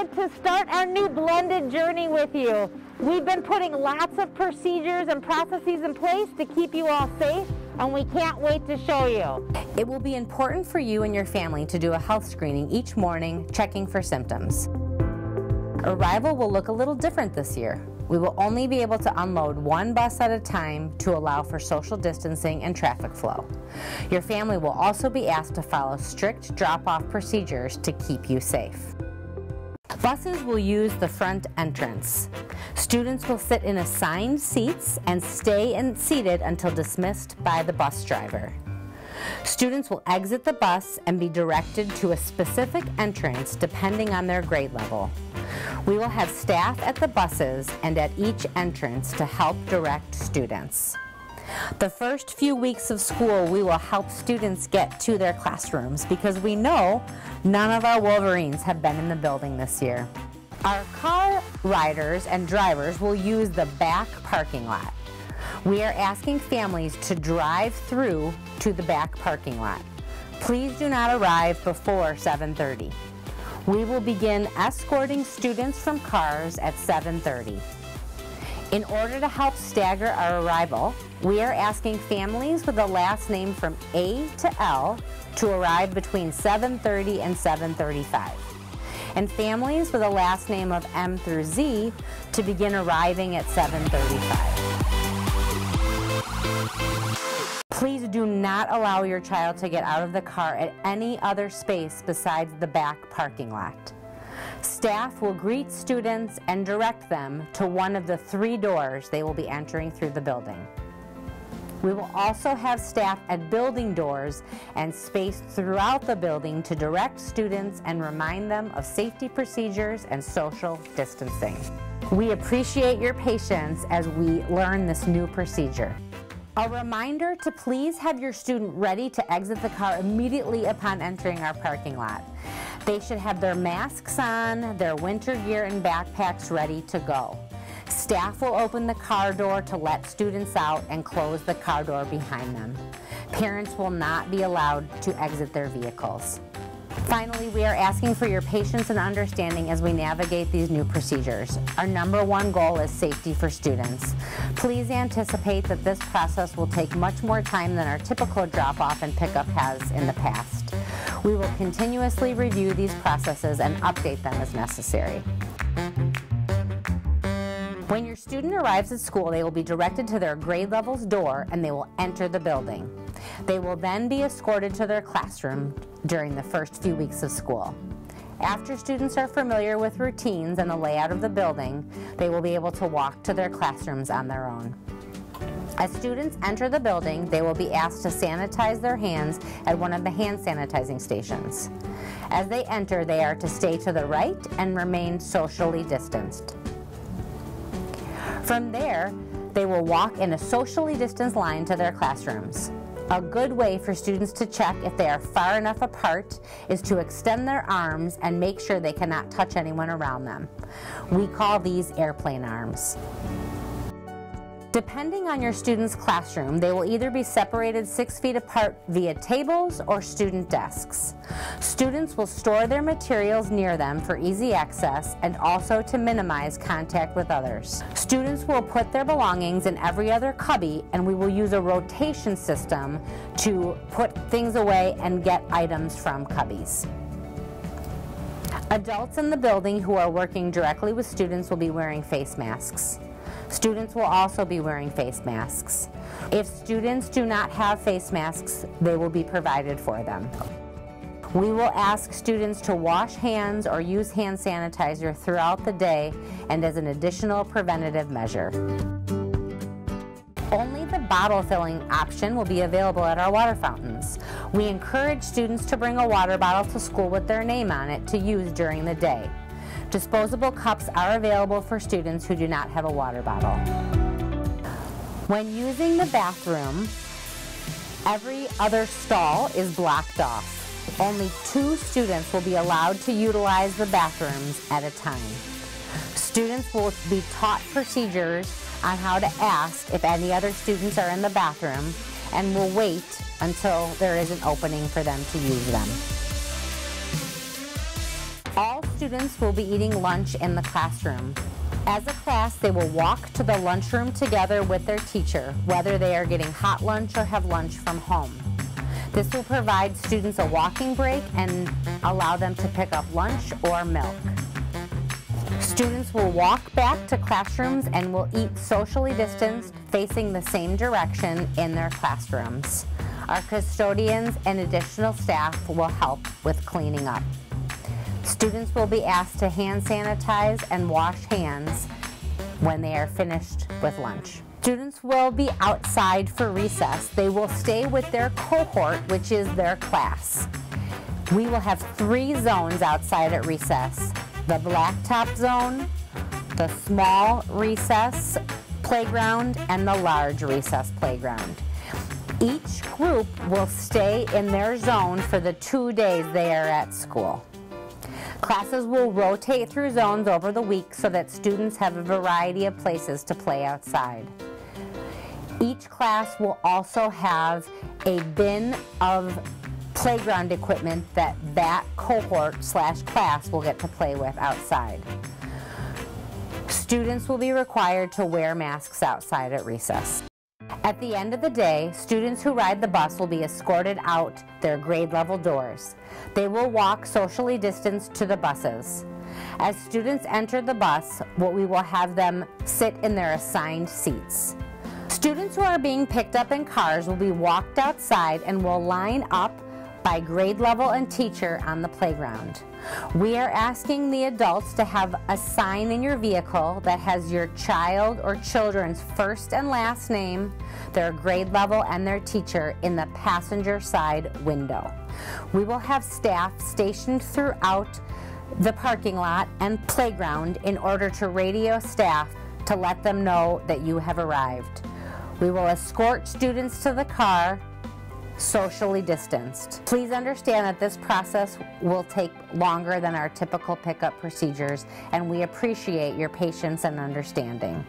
excited to start our new blended journey with you. We've been putting lots of procedures and processes in place to keep you all safe and we can't wait to show you. It will be important for you and your family to do a health screening each morning, checking for symptoms. Arrival will look a little different this year. We will only be able to unload one bus at a time to allow for social distancing and traffic flow. Your family will also be asked to follow strict drop-off procedures to keep you safe. Buses will use the front entrance. Students will sit in assigned seats and stay in seated until dismissed by the bus driver. Students will exit the bus and be directed to a specific entrance depending on their grade level. We will have staff at the buses and at each entrance to help direct students. The first few weeks of school, we will help students get to their classrooms because we know none of our Wolverines have been in the building this year. Our car riders and drivers will use the back parking lot. We are asking families to drive through to the back parking lot. Please do not arrive before 7.30. We will begin escorting students from cars at 7.30. In order to help stagger our arrival, we are asking families with a last name from A to L to arrive between 7.30 and 7.35. And families with a last name of M through Z to begin arriving at 7.35. Please do not allow your child to get out of the car at any other space besides the back parking lot. Staff will greet students and direct them to one of the three doors they will be entering through the building. We will also have staff at building doors and space throughout the building to direct students and remind them of safety procedures and social distancing. We appreciate your patience as we learn this new procedure. A reminder to please have your student ready to exit the car immediately upon entering our parking lot. They should have their masks on, their winter gear and backpacks ready to go. Staff will open the car door to let students out and close the car door behind them. Parents will not be allowed to exit their vehicles. Finally, we are asking for your patience and understanding as we navigate these new procedures. Our number one goal is safety for students. Please anticipate that this process will take much more time than our typical drop-off and pickup has in the past. We will continuously review these processes and update them as necessary. When your student arrives at school, they will be directed to their grade level's door and they will enter the building. They will then be escorted to their classroom during the first few weeks of school. After students are familiar with routines and the layout of the building, they will be able to walk to their classrooms on their own. As students enter the building, they will be asked to sanitize their hands at one of the hand sanitizing stations. As they enter, they are to stay to the right and remain socially distanced. From there, they will walk in a socially distanced line to their classrooms. A good way for students to check if they are far enough apart is to extend their arms and make sure they cannot touch anyone around them. We call these airplane arms. Depending on your student's classroom, they will either be separated six feet apart via tables or student desks. Students will store their materials near them for easy access and also to minimize contact with others. Students will put their belongings in every other cubby and we will use a rotation system to put things away and get items from cubbies. Adults in the building who are working directly with students will be wearing face masks. Students will also be wearing face masks. If students do not have face masks, they will be provided for them. We will ask students to wash hands or use hand sanitizer throughout the day and as an additional preventative measure. Only the bottle filling option will be available at our water fountains. We encourage students to bring a water bottle to school with their name on it to use during the day. Disposable cups are available for students who do not have a water bottle. When using the bathroom, every other stall is blocked off. Only two students will be allowed to utilize the bathrooms at a time. Students will be taught procedures on how to ask if any other students are in the bathroom and will wait until there is an opening for them to use them. All students will be eating lunch in the classroom. As a class, they will walk to the lunchroom together with their teacher, whether they are getting hot lunch or have lunch from home. This will provide students a walking break and allow them to pick up lunch or milk. Students will walk back to classrooms and will eat socially distanced, facing the same direction in their classrooms. Our custodians and additional staff will help with cleaning up. Students will be asked to hand sanitize and wash hands when they are finished with lunch. Students will be outside for recess. They will stay with their cohort, which is their class. We will have three zones outside at recess. The blacktop zone, the small recess playground, and the large recess playground. Each group will stay in their zone for the two days they are at school. Classes will rotate through zones over the week so that students have a variety of places to play outside. Each class will also have a bin of playground equipment that that cohort slash class will get to play with outside. Students will be required to wear masks outside at recess. At the end of the day, students who ride the bus will be escorted out their grade level doors. They will walk socially distanced to the buses. As students enter the bus, what we will have them sit in their assigned seats. Students who are being picked up in cars will be walked outside and will line up by grade level and teacher on the playground. We are asking the adults to have a sign in your vehicle that has your child or children's first and last name, their grade level, and their teacher in the passenger side window. We will have staff stationed throughout the parking lot and playground in order to radio staff to let them know that you have arrived. We will escort students to the car socially distanced. Please understand that this process will take longer than our typical pickup procedures and we appreciate your patience and understanding.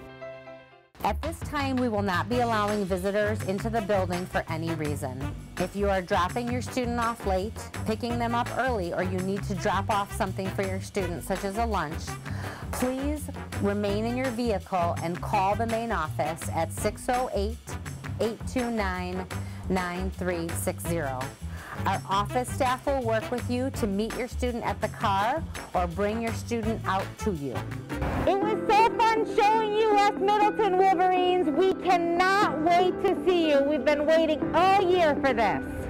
At this time, we will not be allowing visitors into the building for any reason. If you are dropping your student off late, picking them up early, or you need to drop off something for your student, such as a lunch, please remain in your vehicle and call the main office at 608 829 9360. Our office staff will work with you to meet your student at the car or bring your student out to you. It was so fun showing you West Middleton Wolverines. We cannot wait to see you. We've been waiting all year for this.